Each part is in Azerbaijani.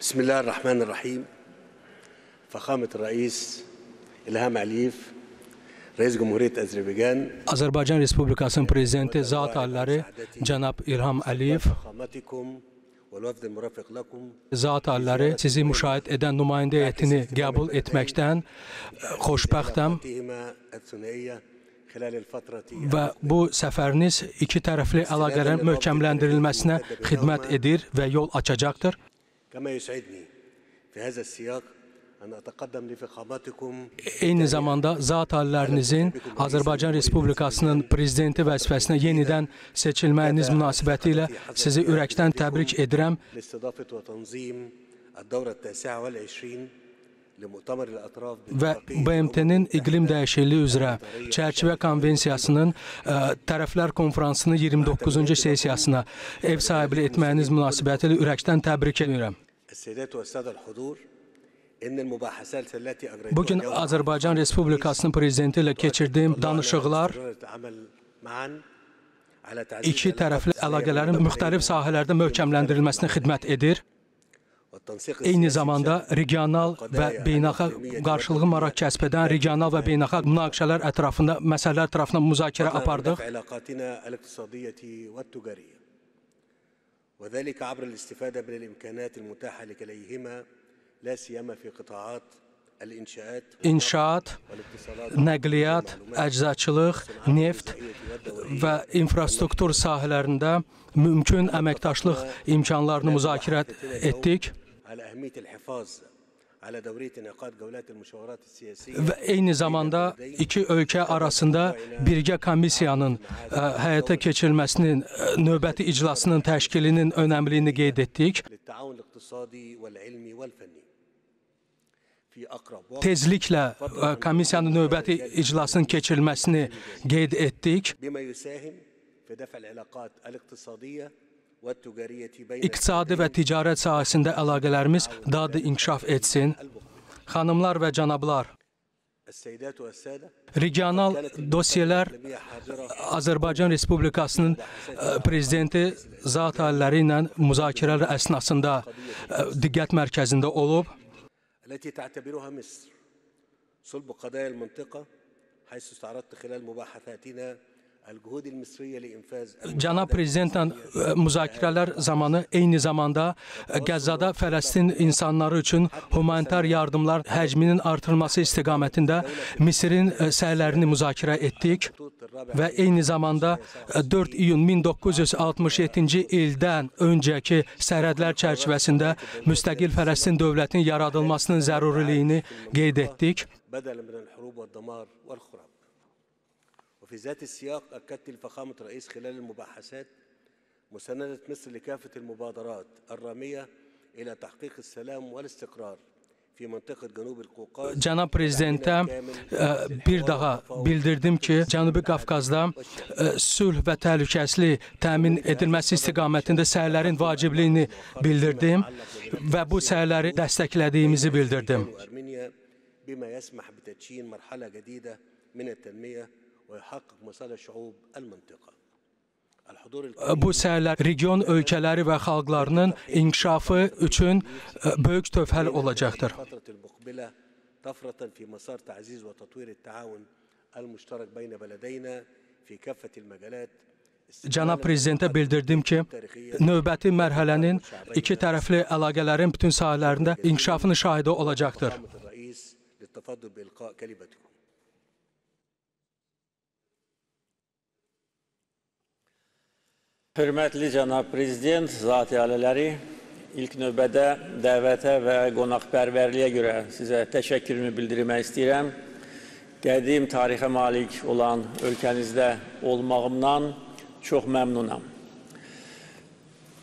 بسم الله الرحمن الرحيم فخامة الرئيس İlham Əliyev, Reis Cumhuriyet Azərbaycan, Azərbaycan Respublikasının prezidenti zat aliləri cənab İlham Əliyev, فخامتكم والوفد المرافق لكم zat aliləri sizi müşahidə edən nümayəndə heyətini qəbul etməkdən e, xoşbəxtəm تهمة الثنائية خلال الفترة və bu səfəriniz iki tərəfli əlaqələrin möhkəmləndirilməsinə xidmət edir və yol açacaqdır. كما يسعدني في هذا السياق أن أتقدم لفخامتكم Eyni zamanda zat alilərinizin Azərbaycan Respublikasının prezidenti vəzifəsinə yenidən seçilməyiniz münasibətilə sizi ürəkdən təbrik edirəm. لاستضافة وتنظيم الدورة التاسعة والعشرين لمؤتمر الأطراف və BMT-nin iqlim dəyişikliyi üzrə çərçivə konvensiyasının ə, tərəflər konfransının 29-cu sessiyasına ev sahibliyi etməyiniz münasibətilə ürəkdən təbrik edirəm. Bu gün Azərbaycan Respublikasının prezidenti ilə keçirdiyim danışıqlar iki tərəfli əlaqələrin müxtəlif sahələrdə möhkəmləndirilməsinə xidmət edir. Eyni zamanda regional və beynəlxalq qarşılığı maraq kəsb edən regional və beynəlxalq münaqişələr ətrafında, məsələlər ətrafında müzakirə apardıq. وذلك عبر الاستفادة من الإمكانات المتاحة لكليهما لا سيما في قطاعات الإنشاءات İnşaat, والاتصالات nəqliyyat, əczaçılıq, neft və infrastruktur sahələrində mümkün əməkdaşlıq imkanlarını müzakirə etdik Və eyni zamanda iki ölkə arasında birgə komissiyanın ə, həyata keçirilməsinin e, növbəti iclasının təşkilinin önəmliliyini qeyd etdik. Tezliklə e, ə, komissiyanın növbəti iclasının keçirilməsini qeyd etdik. İqtisadi və ticarət sahəsində əlaqələrimiz daha da inkişaf etsin. Xanımlar və cənablar, Regional dosiyələr Azərbaycan Respublikasının e, prezidenti zat ailələri ilə müzakirələr əsnasında e, diqqət mərkəzində olub. Cənab Prezidentlə e, müzakirələr zamanı eyni zamanda e, Qəzzada Fələstin insanları üçün humanitar yardımlar həcminin artırılması istiqamətində Misirin e, səylərini müzakirə etdik və eyni zamanda 4 iyun 1967-ci ildən öncəki sərhədlər çərçivəsində müstəqil Fələstin dövlətinin yaradılmasının zəruriliyini qeyd etdik. بدلا من الحروب والدمار والخراب وفي ذات السياق أكدت لفخامة الرئيس خلال المباحثات مساندة مصر لكافة المبادرات الرامية إلى تحقيق السلام والاستقرار في منطقة جنوب القوقاز Cənab prezidentə ə, bir daha bildirdim ki, Cənubi Qafqazda ə, sülh və təhlükəsizlik təmin edilməsi istiqamətində səylərin vacibliyini bildirdim və bu səyləri dəstəklədiyimizi bildirdim. وأرمينيا بما يسمح بتدشين مرحلة جديدة من التنمية ويحقق مصالح شعوب المنطقة الحضور الكريم Bu səylər region ölkələri və xalqlarının inkişafı üçün ə, böyük tövhəl olacaqdır. الفترة المقبلة طفرة في مسار تعزيز وتطوير التعاون المشترك بين بلدينا في كافة المجالات Cənab prezidentə bildirdim ki, növbəti mərhələnin iki tərəfli əlaqələrin bütün sahələrində inkişafının şahidi olacaqdır. Hörmətli cənab prezident, zati ailələri, ilk növbədə dəvətə və qonaqpərvərliyə görə sizə təşəkkürümü bildirmək istəyirəm. Qədim tarixə malik olan ölkənizdə olmağımdan çox məmnunam.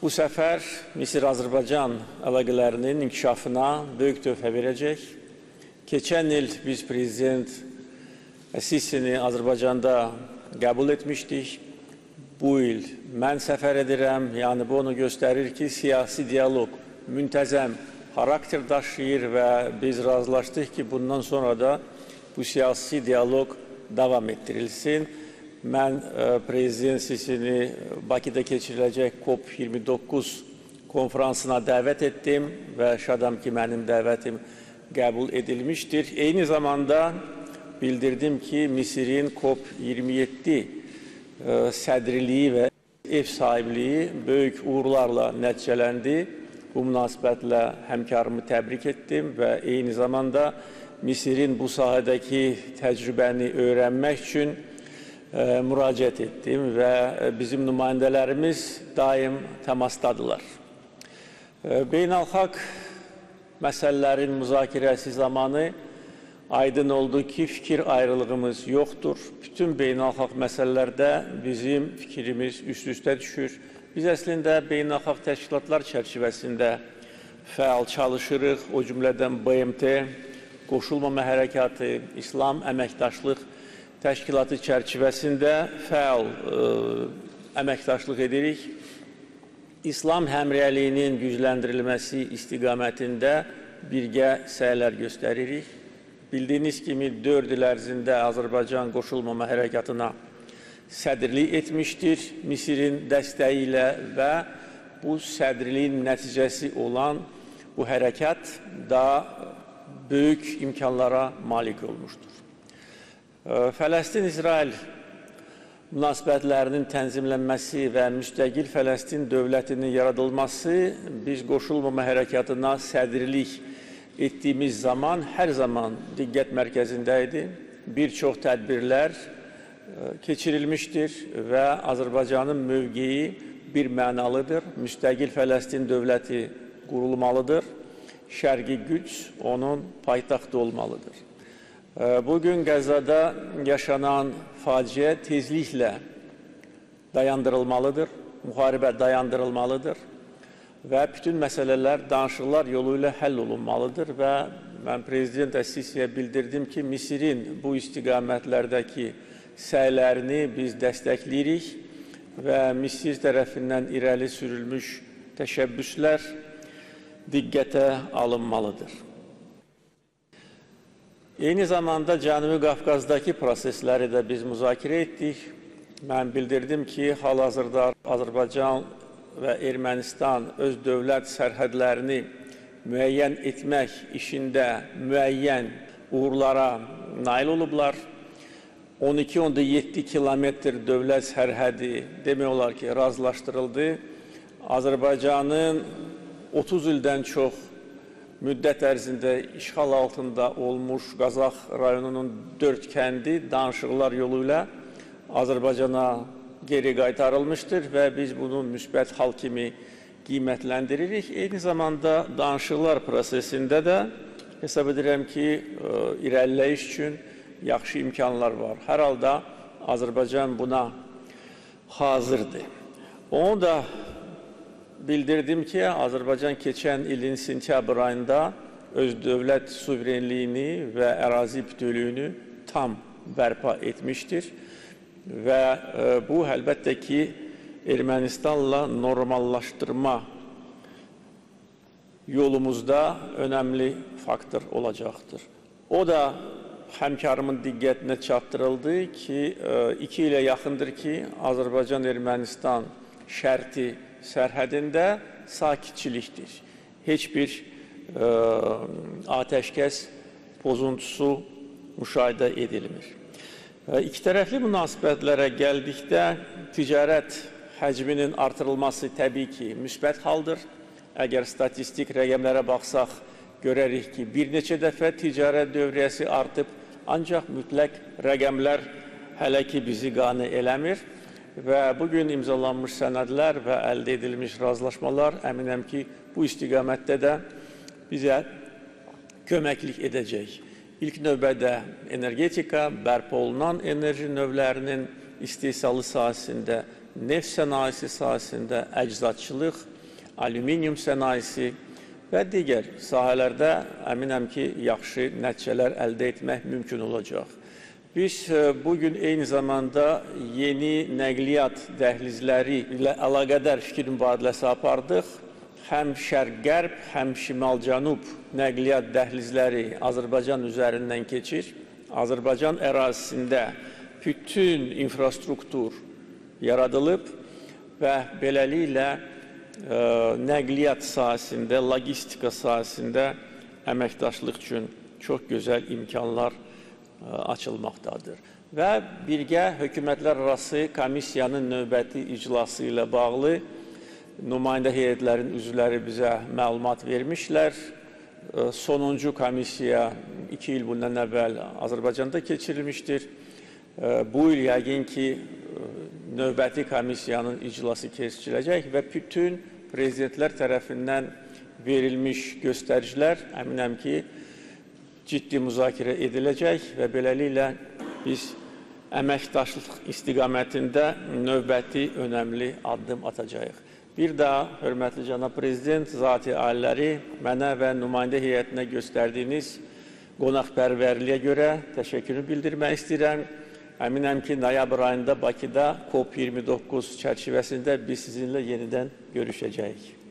Bu səfər Misir-Azərbaycan əlaqələrinin inkişafına böyük töhfə verəcək. Keçən il biz prezident Sisini Azərbaycanda qəbul etmişdik. Bu il mən səfər edirəm, yəni bu onu göstərir ki, siyasi dialoq müntəzəm xarakter daşıyır və biz razılaşdıq ki, bundan sonra da bu siyasi dialoq davam etdirilsin. Mən e, prezident Sisini Bakıda keçiriləcək COP29 konferansına dəvət etdim və şadam ki, mənim dəvətim qəbul edilmişdir. Eyni zamanda bildirdim ki, Misirin COP27 e, sədriliyi və ev sahibliyi böyük uğurlarla nəticələndi. Bu münasibətlə həmkarımı təbrik etdim və eyni zamanda Misirin bu sahədəki təcrübəni öyrənmək üçün e, müraciət etdim və e, bizim nümayəndələrimiz daim təmasdadılar. E, Beynəlxalq məsələlərin müzakirəsi zamanı aydın oldu ki, fikir ayrılığımız yoxdur. Bütün beynəlxalq məsələlərdə bizim fikrimiz üst-üstə düşür. Biz əslində beynəlxalq təşkilatlar çərçivəsində fəal çalışırıq. O cümlədən BMT, Qoşulmama Hərəkatı, İslam Əməkdaşlıq Təşkilatı çərçivəsində fəal ə, əməkdaşlıq edirik. İslam həmrəyliyinin gücləndirilməsi istiqamətində birgə səylər göstəririk. Bildiyiniz kimi 4 il ərzində Azərbaycan qoşulmama hərəkatına sədrlik etmişdir Misirin dəstəyi ilə və bu sədrliyin nəticəsi olan bu hərəkat daha böyük imkanlara malik olmuşdur. Fələstin-İsrail münasibətlərinin tənzimlənməsi və müstəqil Fələstin dövlətinin yaradılması biz qoşulmama hərəkatına sədrlik etdiyimiz zaman hər zaman diqqət mərkəzində idi. Bir çox tədbirlər e, keçirilmişdir və Azərbaycanın mövqeyi bir mənalıdır. Müstəqil Fələstin dövləti qurulmalıdır. Şərqi güc onun paytaxtı olmalıdır. E, bugün Qəzzada yaşanan faciə tezliklə dayandırılmalıdır. Müharibə dayandırılmalıdır və bütün məsələlər danışıqlar yolu ilə həll olunmalıdır və mən prezident Əs-Sisiyə bildirdim ki, Misirin bu istiqamətlərdəki səylərini biz dəstəkləyirik və Misir tərəfindən irəli sürülmüş təşəbbüslər diqqətə alınmalıdır. Eyni zamanda Cənubi Qafqazdakı prosesləri də biz müzakirə etdik. Mən bildirdim ki, hal-hazırda Azərbaycan və Ermənistan öz dövlət sərhədlərini müəyyən etmək işində müəyyən uğurlara nail olublar. 12-17 kilometr dövlət sərhədi demək olar ki, razılaşdırıldı. Azərbaycanın 30 ildən çox müddət ərzində işğal altında olmuş Qazax rayonunun dörd kəndi danışıqlar yolu ilə Azərbaycana geri qaytarılmışdır və biz bunu müsbət hal kimi qiymətləndiririk. Eyni zamanda danışıqlar prosesində də hesab edirəm ki, e, irəliləyiş üçün yaxşı imkanlar var. Hər halda Azərbaycan buna hazırdır. Onu da bildirdim ki, Azərbaycan keçən ilin sentyabr ayında öz dövlət suverenliyini və ərazi bütövlüyünü tam bərpa etmişdir və e, bu əlbəttə ki, Ermənistanla normallaşdırma yolumuzda önəmli faktor olacaqdır. O da həmkarımın diqqətinə çatdırıldı ki, e, iki ilə yaxındır ki, Azərbaycan-Ermənistan şərti sərhədində sakitçilikdir. Heç bir ə, e, atəşkəs pozuntusu müşahidə edilmir. İki tərəfli münasibətlərə gəldikdə ticarət həcminin artırılması təbii ki, müsbət haldır. Əgər statistik rəqəmlərə baxsaq, görərik ki, bir neçə dəfə ticarət dövriyyəsi artıb, ancaq mütləq rəqəmlər hələ ki bizi qane eləmir və bugün imzalanmış sənədlər və əldə edilmiş razılaşmalar əminəm ki, bu istiqamətdə də bizə köməklik edəcək. İlk növbədə energetika, bərpa olunan enerji növlərinin istehsalı sahəsində, neft sənayesi sahəsində, əczaçılıq, alüminium sənayesi və digər sahələrdə əminəm ki, yaxşı nəticələr əldə etmək mümkün olacaq. Biz e, bugün eyni zamanda yeni nəqliyyat dəhlizləri ilə əlaqədar fikir mübadiləsi apardıq həm şərq-qərb, həm şimal-cənub nəqliyyat dəhlizləri Azərbaycan üzərindən keçir. Azərbaycan ərazisində bütün infrastruktur yaradılıb və beləliklə e, nəqliyyat sahəsində, logistika sahəsində əməkdaşlıq üçün çox gözəl imkanlar e, açılmaqdadır. Və birgə hökumətlərarası komissiyanın növbəti iclası ilə bağlı nümayəndə heyətlərin üzvləri bizə məlumat vermişlər. Sonuncu komissiya iki il bundan əvvəl Azərbaycanda keçirilmişdir. Bu il yəqin ki, növbəti komissiyanın iclası keçiriləcək və bütün prezidentlər tərəfindən verilmiş göstəricilər əminəm ki, ciddi müzakirə ediləcək və beləliklə biz əməkdaşlıq istiqamətində növbəti önəmli addım atacağıq. Bir daha hörmətli cənab prezident, zati aliləri mənə və nümayəndə heyətinə göstərdiyiniz qonaqpərvərliyə görə təşəkkürümü bildirmək istəyirəm. Əminəm ki, noyabr ayında Bakıda COP29 çərçivəsində biz sizinlə yenidən görüşəcəyik.